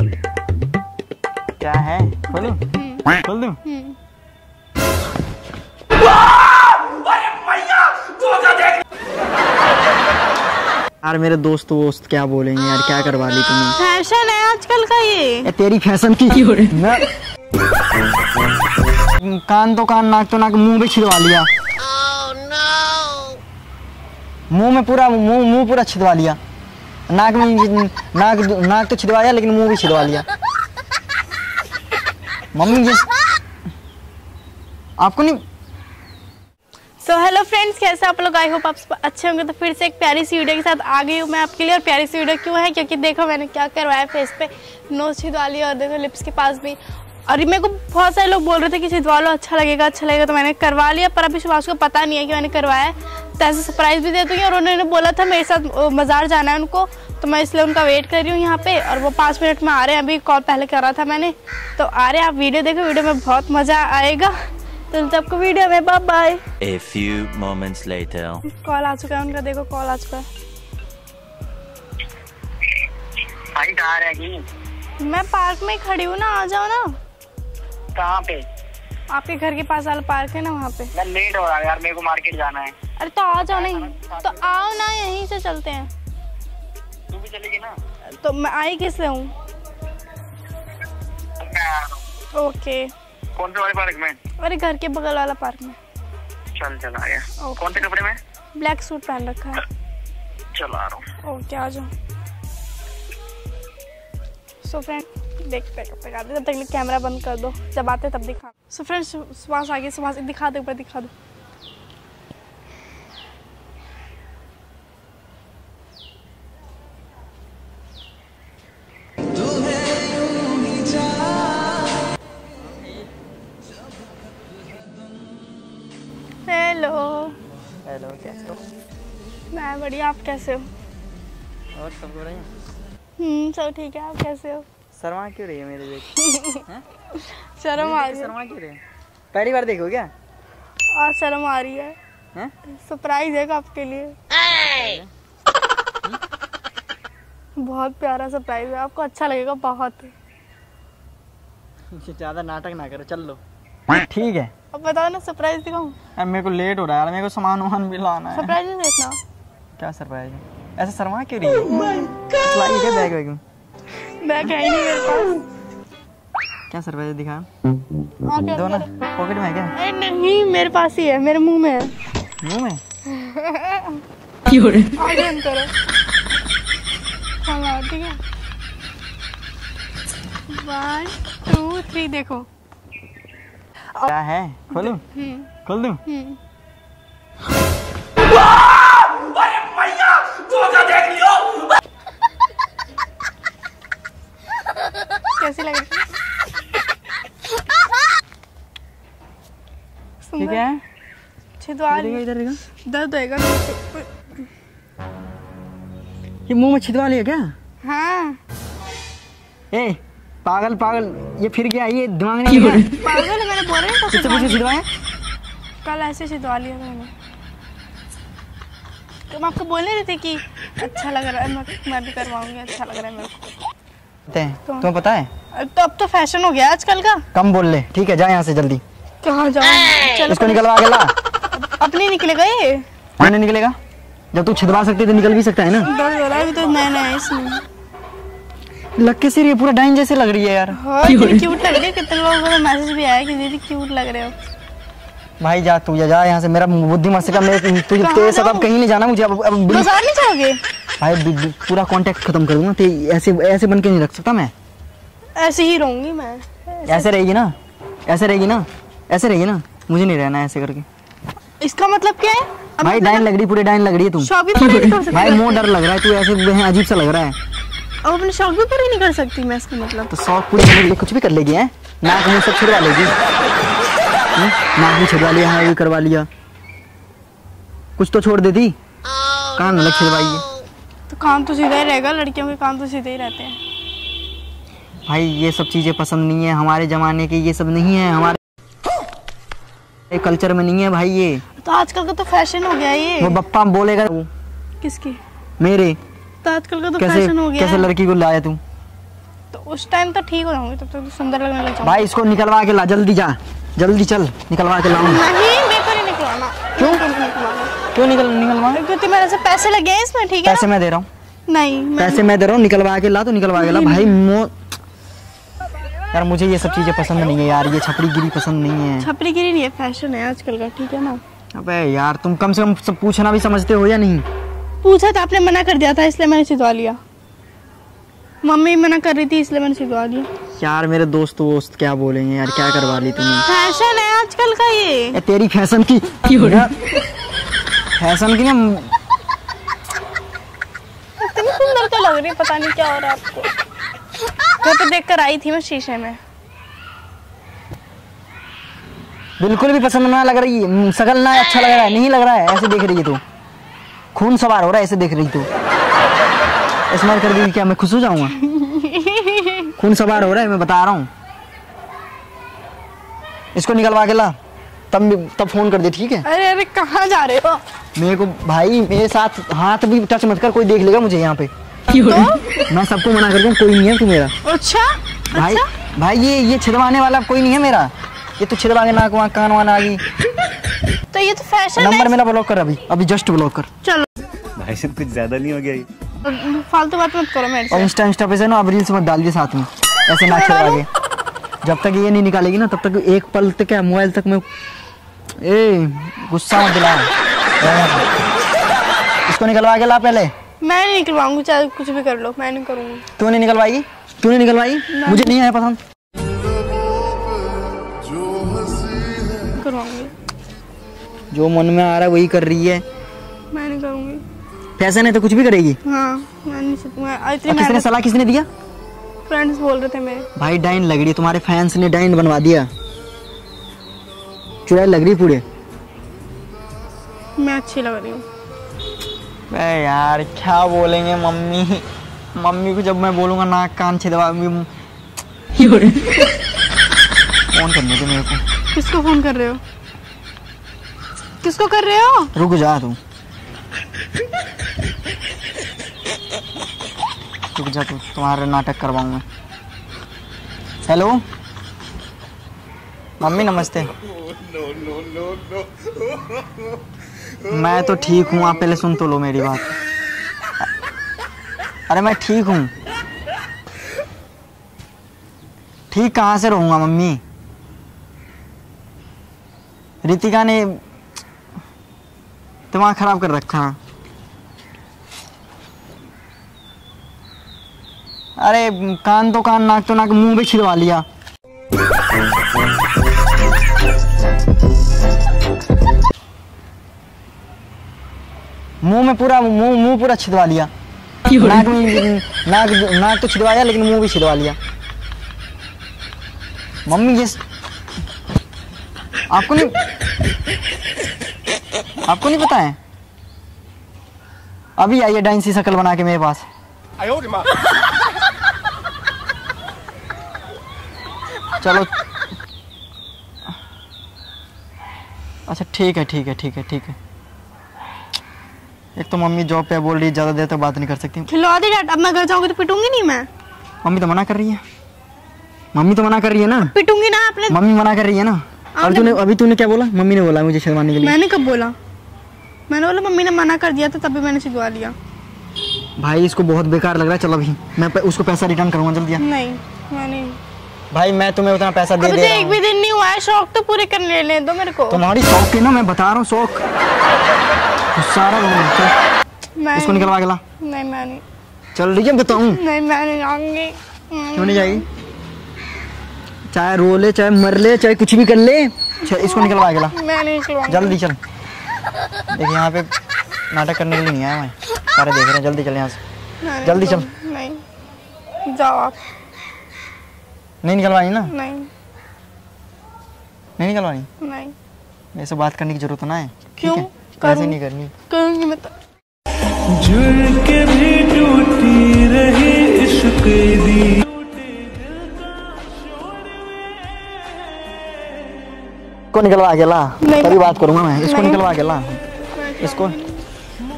क्या है? खोलूं? खोल दूँ? यार मेरे दोस्त वोस्त क्या बोलेंगे? यार क्या करवा ली तुमने फ़ैशन है आजकल का ये। ए, तेरी फ़ैशन की मैं- कान तो कान नाक तो नाक मुँह भी छिदवा लिया। मुँह में पूरा मुँह मुँह पूरा छिदवा लिया। नाक में नाक नाक तो छिदवाया लेकिन मुँह भी छिदवा लिया। मम्मी जिस आपको नहीं सो हेलो फ्रेंड्स कैसे आप लोग? आई होप आप अच्छे होंगे। तो फिर से एक प्यारी सी वीडियो के साथ आ गई हूँ मैं आपके लिए। और प्यारी सी वीडियो क्यों है? क्योंकि देखो मैंने क्या करवाया फेस पे। नोज़ छिदवा लिया और देखो लिप्स के पास भी। और मेरे को बहुत सारे लोग बोल रहे थे कि छिदवा लो अच्छा लगेगा अच्छा लगेगा। तो मैंने करवा लिया, पर अभी सुभाष को पता नहीं है कि मैंने करवाया तो ऐसे सरप्राइज़ भी दे दूँगी और उन्होंने बोला था मेरे साथ बाज़ार जाना है उनको। तो मैं इसलिए उनका वेट कर रही हूँ यहाँ पे और वो पाँच मिनट में आ रहे हैं। अभी कॉल पहले करा था मैंने। तो आ रहे हैं आप वीडियो देखो वीडियो में बहुत मज़ा आएगा। तो उन सबको वीडियो में bye bye A few moments later. Call आ चुका है उनका देखो कॉल आ चुका है। भाई कहाँ रहेगी मैं पार्क में खड़ी हूँ ना आ जाओ ना। कहाँ पे? आपके घर के पास वाला पार्क है ना वहाँ पे। मैं लेट हो रहा है यार मेरे को मार्केट जाना है। अरे तो आ जाओ नहीं तो आओ ना यहीं से चलते हैं। भी चलेगी ना? तो मैं आई किस हूँ? हूँ। ओके। कौन से वाले पार्क में? अरे घर के बगल वाला पार्क में। चल चल आ गया। कौन से कपड़े में? ब्लैक सूट पहन रखा है। चल आ रहा हूँ। ओके आ जाओ। सो फ्रेंड देखते तक जब तक कैमरा बंद कर दो। जब आते तब दिखा। सो फ्रेंड सुभाष आगे सुभाष दिखा दो ऊपर दिखा दो। बढ़िया आप कैसे हो? और सब हो रहे हम्म सब ठीक है आप कैसे हो? शर्मा क्यों रही है मेरे देख शर्म आ रही है। शर्मा क्यों रही है? पहली बार देखो क्या? आज शर्म आ रही है। हैं? सरप्राइज़ है आपके लिए। बहुत प्यारा सरप्राइज़ है आपको अच्छा लगेगा बहुत। ज़्यादा नाटक ना करो चल लो। ठीक है। अब बताओ ना सरप्राइज़ दिखाऊँ? मेरे को लेट हो रहा है यार मेरे को सामान वामान भी लाना है। सरप्राइज़ देखना। क्या सरप्राइज़ है? ऐसे शर्मा क्यों रही है? लाई क्या बैग वैग में? बैग है ही नहीं मेरे पास। क्या सरप्राइज़ दिखा? और दो ना। पॉकेट में है क्या? नहीं मेरे पास ही है मेरे मुँह में है। मुँह में? आगे बंद करो हाँ ठीक है। वन टू थ्री देखो। क्या है? खोलूं? हम्म। खोल दूँ? कैसी लग रही है? क्या है? छिदवा इधर रही देखो, इधर देखो। दर्द होएगा ये मुँह में छिदवा लिया क्या? हाँ। ए पागल पागल ये फिर गया ये दिमाग नहीं पागल मैंने बोला था किससे पूछे छिदवाया कल ऐसे छिदवा लिया मैंने। तुम आपको बोल नहीं रहे थे कि अच्छा लग रहा है? मैं, मैं भी करवाऊँगी अच्छा लग रहा है मेरे को। तुम्हें पता है? तो अब तो फ़ैशन हो गया आजकल का। कम बोल ले ठीक है जा यहाँ से जल्दी। कहाँ जाऊँ चलो। इसको निकलवा के ला। अपने निकलेगा ये? मैंने निकलेगा? जब तू छिदवा सकती तो निकल भी सकता है ना। हो है अभी तो इसमें। लग के सिर ये पूरा डाइन जैसे लग रही है यार। हाँ क्यूट लग रही है कितने लोगों को मैसेज भी आया कि दीदी क्यूट लग रहे हो। भाई जा तू जा जा यहाँ से मेरा बुद्धि मस्त का मैं तुझे तेरे साथ अब कहीं नहीं जाना मुझे अब अब बाज़ार नहीं जाओगे? भाई पूरा कांटेक्ट खत्म कर दूँगा ऐसे ऐसे बन के नहीं रख सकता मैं? ऐसे ही रहूँगी मैं। ऐसे रहेगी ना? ऐसे रहेगी ना? ऐसे रहेगी ना? मुझे नहीं रहना ऐसे करके। इसका मतलब क्या है? भाई डाइन लग रही पूरी डाइन लग रही है तुम। भाई मुँह डर लग रहा है तू ऐसे अजीब सा लग रहा है। अब अपने शौक भी पूरे नहीं कर सकती मैं इसका मतलब। तो शौक पूरी करने के लिए कुछ भी कर लेगी है? नाक मुँह सब छुड़वा लेगी। हम्म? नाक भी छुड़वा लिया हाँ भी करवा लिया। कुछ तो छोड़ देती। कान अलग छिड़वाई है? तो काम तो सीधा ही रहेगा लड़कियों के काम तो सीधे ही रहते हैं। भाई ये सब चीज़ें पसंद नहीं है हमारे जमाने के ये सब नहीं है हमारे कल्चर में नहीं है भाई ये। तो आजकल का तो फ़ैशन हो गया ये। वो बप्पा बोलेगा वो किसकी? मेरे। तो आजकल का तो कैसे फ़ैशन हो गया। कैसे लड़की को लाया तू? तो उस टाइम तो ठीक हो जाऊँगी तब तक तो सुंदर लगने लग जाऊँगी। भाई इसको निकलवा के ला जल्दी जा जल्दी चल निकलवा के लाऊं नहीं मेरे को नहीं निकलवाना। क्यों? क्यों निकल निकलवा क्योंकि मेरे से पैसे लगे हैं इसमें ठीक है पैसे मैं दे रहा हूँ। नहीं पैसे मैं दे रहा हूँ निकलवा के ला तो निकलवा के ला भाई मो यार मुझे ये सब चीज़ें पसंद नहीं है यार ये छपड़ी गिरी पसंद नहीं है। छपरी गिरी नहीं है फ़ैशन है आजकल का ठीक है ना? अबे यार तुम कम से कम सब पूछना भी समझते हो या नहीं? पूछा था आपने मना कर दिया था इसलिए मैंने सिलवा लिया। मम्मी मना कर रही थी इसलिए मैंने सिलवा लिया यार मेरे दोस्त वोस्त क्या बोलेंगे यार क्या करवा ली तूने? फ़ैशन है आजकल का ये। तेरी फ़ैशन की फ़ैशन की ना इतनी सुंदर तो लग रही पता नहीं क्या हो रहा है आपको। घर पे देख कर आई थी मैं शीशे में। बिल्कुल भी पसंद ना लग रही है सकल ना अच्छा लग रहा है नहीं लग रहा है ऐसे देख रही है तू। खून सवार हो रहा है ऐसे देख रही तू। स्माइल कर दी क्या मैं खुश हो जाऊँगा? खून सवार हो रहा है मैं बता रहा हूँ। इसको निकलवा के ला। तब तब फ़ोन कर दे ठीक है? अरे अरे कहाँ जा रहे हो? मेरे को भाई मेरे साथ हाथ भी टच मत कर कोई देख लेगा मुझे यहाँ पे। तो मैं सबको मना कर दूँ कोई नहीं है तू मेरा। अच्छा भाई अच्छा? भाई ये ये छिदवाने वाला कोई नहीं है मेरा। ये तो छिदवा के नाक वाक कान वान आ गई। तो ये तो फ़ैशन नंबर मेरा ब्लॉक कर अभी। अभी जस्ट ब्लॉक कर। चलो। भाई साहब कुछ ज़्यादा नहीं हो गया फालतू बात मत करो मेरे और से इंस्टा इंस्टा पे से ना अब रील्स मत डाल दिए साथ में। ऐसे ना छिदवा के। जब तक ये नहीं निकालेगी ना तब तक एक पल तक क्या मोबाइल तक मैं ए गुस्सा मत दिला। इसको निकलवा के ला पहले। मैं नहीं निकलवाऊँगी चाहे कुछ भी कर लो मैं नहीं करूँगी। तू नहीं निकलवाएगी? तू नहीं निकलवाई मुझे नहीं आया पसंद। जो मन में आ रहा है वही कर रही है। मैं नहीं करूँगी। पैसा नहीं तो कुछ भी करेगी। हाँ मैं नहीं मैं किसने सलाह किसने दिया? फ्रेंड्स बोल रहे थे मेरे। भाई डाइन लग रही तुम्हारे फैंस ने डाइन बनवा दिया। चुड़ैल लग रही पूरे। मैं अच्छी लग रही हूँ। यार क्या बोलेंगे मम्मी? मम्मी को जब मैं बोलूँगा नाक कान छिदवा फ़ोन करने दे मेरे को। किसको फ़ोन कर रहे हो? किसको कर रहे हो? रुक जा तू। रुक जा तू तुम्हारा नाटक करवाऊँ मैं हेलो मम्मी, नमस्ते। नो नो नो नो मैं तो ठीक हूँ, आप पहले सुन तो लो मेरी बात। अरे, मैं ठीक हूँ। ठीक कहाँ से रहूँगा, मम्मी? रितिका ने दिमाग खराब कर रखा। अरे, कान तो कान, नाक तो नाक, मुँह भी छिदवा लिया। मुँह में पूरा, मुँह मुँह पूरा छिदवा लिया। नाक नाक नाक तो छिदवाया लेकिन मुँह भी छिदवा लिया। मम्मी, ये आपको नहीं आपको नहीं पता है? अभी आइए डाइन सी शक्ल बना के मेरे पास। चलो। अच्छा ठीक है ठीक है ठीक है ठीक है। एक तो मम्मी जॉब पे बोल रही है ज़्यादा देर तक तो बात नहीं कर सकती। खिलवा दे अब मैं घर जाऊँगी तो पिटूँगी नहीं मैं। मम्मी तो मना कर रही है। मम्मी तो मना कर रही है ना। पिटूँगी ना आपने मम्मी मना कर रही है ना। और तूने अभी तूने क्या बोला? मम्मी ने बोला मुझे शर्माने के लिए। मैंने कब बोला? मैंने बोला मम्मी ने मना कर दिया था तभी मैंने सिलवा लिया। भाई इसको बहुत बेकार लग रहा है चलो अभी। मैं उसको पैसा रिटर्न करूँगा जल्दी नहीं मैं नहीं। भाई मैं तुम्हें उतना पैसा दे दे तो रहा एक भी दिन नहीं हुआ है शौक तो पूरे करने ले दो मेरे को। तुम्हारी शौक की ना मैं बता रहा हूँ शौक। चल, मैं इसको निकलवा के ला नहीं मैं नहीं। चल रही है बताऊँ। नहीं मैं नहीं जाऊँगी। क्यों नहीं जाएगी? चाहे रो ले चाहे मर ले चाहे कुछ भी कर ले इसको निकलवा के ला मैं नहीं जल्दी चल। देख यहाँ पे नाटक करने के लिए नहीं आया मैं। सारे देख रहे हैं जल्दी चल यहाँ से। जल्दी चल। नहीं। जाओ आप। नहीं निकलवानी ना? नहीं। नहीं निकलवानी नहीं। मेरे से बात करने की ज़रूरत ना है। क्यों? कैसे नहीं करनी। करूँगी मैं तो। जुड़ के भी टूटी रही इश्क दी। इसको निकलवा के ला। तभी बात करूँगा मैं। इसको निकलवा के ला। इसको।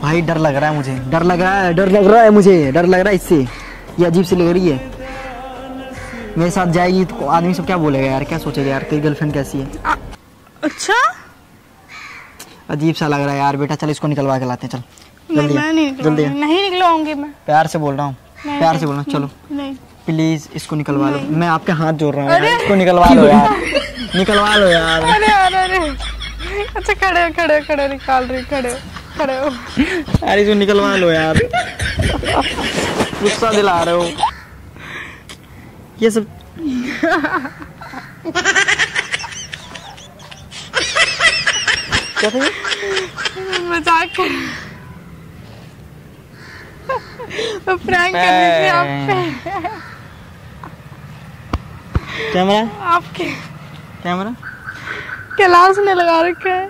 भाई डर लग रहा है मुझे। डर लग रहा है डर लग रहा है मुझे। डर लग रहा है इससे। ये अजीब सी लग रही है। मेरे साथ जाएगी तो आदमी सब क्या बोलेगा यार? क्या सोचेगा यार? तेरी गर्लफ्रेंड कैसी है? अच्छा? अजीब सा लग रहा है यार बेटा। चल इसको निकलवा के लाते हैं। चल जल्दी नहीं जल्दी नहीं निकलवाऊँगी मैं। प्यार से बोल रहा हूँ। प्यार से बोलना। चलो। नहीं। प्लीज़ इसको निकलवा लो। मैं आपके हाथ जोड़ रहा हूँ इसको निकलवा लो यार। निकलवा लो यार। अरे अरे अरे। अच्छा खड़े खड़े खड़े निकाल रही खड़े खड़े हो। यार इसको निकलवा लो यार। गुस्सा दिला रहे हो। ये सब क्या था मज़ाक कर प्रैंक कर दीजिए आप कैमरा? आपके। कैमरा? क्लास ने लगा रखा है।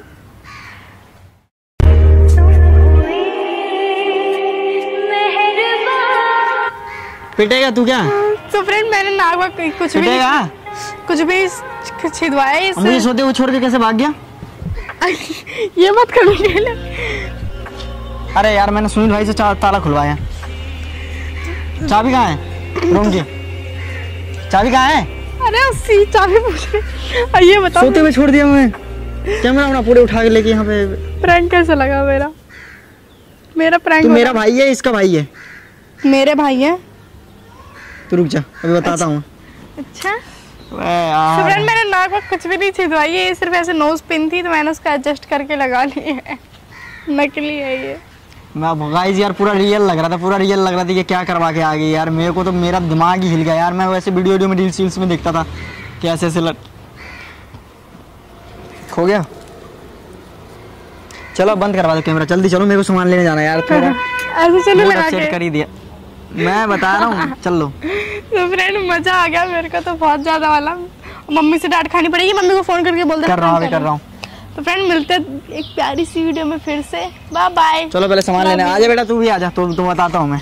पिटेगा तू क्या? तो फ्रेंड मैंने में कुछ भी कुछ भी छिदवाया है मुझे सोते हुए छोड़ के कैसे भाग गया? ये मत करो पहले अरे यार मैंने सुनील भाई से ताला खुलवाया। चाबी कहाँ है? रूम की चाबी कहाँ है? अरे उससी चाबी पूछ रहे। ये बताओ। सोते हुए छोड़ दिया मैं। कैमरा अपना पूरे उठा के लेके यहाँ पे। प्रैंक कैसा लगा मेरा? मेरा प्रैंक तू मेरा भाई है इसका भाई है। मेरे भाई हैं? तू रुक जा अभी बताता हूँ। अच्छा। फ्रेंड मैंने नाक में कुछ भी नहीं छिदवाई है ये सिर्फ़ ऐसे नोज़ पिन थी तो मैंने उसका एडजस्ट करके लगा ली है। नकली है ये। मैं गाइस यार पूरा रियल लग रहा था पूरा रियल लग रहा था कि क्या करवा के आ गई यार। मेरे को तो मेरा दिमाग ही हिल गया यार। मैं वैसे वीडियो वीडियो में रील्स रील्स में देखता था कि ऐसे ऐसे लट खो गया? चलो बंद करवा दो कैमरा जल्दी चलो मेरे को सामान लेने जाना यार थोड़ा। ऐसे चलो लगा के। कर ही दिया। मैं बता रहा हूँ चल। लो तो फ्रेंड मज़ा आ गया मेरे को तो बहुत ज़्यादा वाला। मम्मी से डांट खानी पड़ेगी मम्मी को फ़ोन करके बोल दे। कर रहा हूँ कर रहा हूँ। तो फ्रेंड मिलते एक प्यारी सी वीडियो में फिर से। बाय बाय चलो पहले सामान लेने आजा बेटा तू भी आजा तो तुम बताता हूँ मैं।